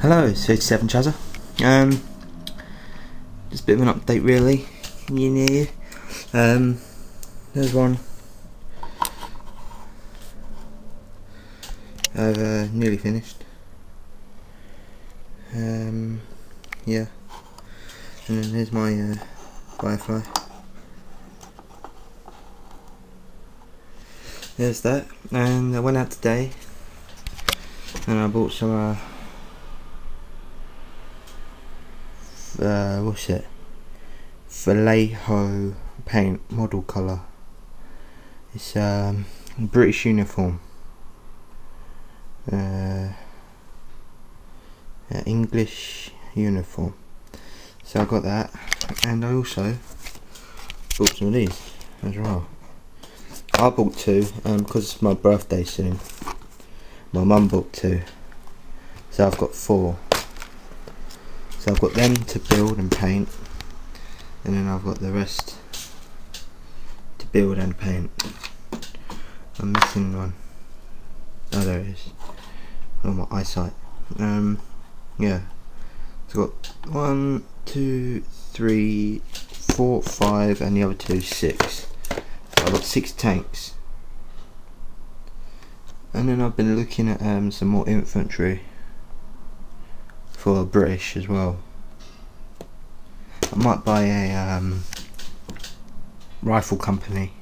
Hello, it's 37 Chazza. Um, just a bit of an update, really. You know, um, there's one. I've uh, nearly finished. Um, yeah. And then here's my uh, Firefly. There's that. And I went out today and I bought some uh, uh, what's it? Vallejo paint model colour. It's um, British uniform. Uh, English uniform. So I got that, and I also bought some of these as well. I bought two um, because it's my birthday soon. My mum bought two, so I've got four. So I've got them to build and paint and then I've got the rest to build and paint. I'm missing one. Oh there it is. Oh my eyesight. Um yeah. So I've got one, two, three, four, five and the other two six. So I've got six tanks. And then I've been looking at um, some more infantry for British as well. I might buy a um, rifle company.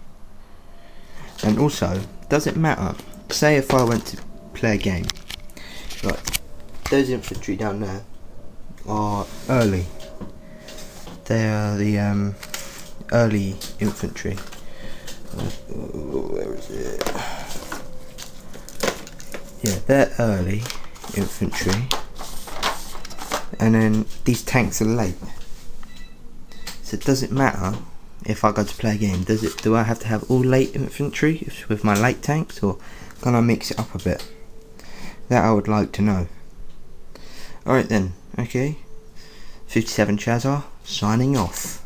And also, does it matter? Say if I went to play a game, like those infantry down there are early. They are the um, early infantry. Where is it? Yeah, they're early infantry and then these tanks are late. So does it matter if I go to play a game? Does it? Do I have to have all late infantry with my late tanks, or can I mix it up a bit? That I would like to know. Alright then, okay. 57 Chazar, signing off.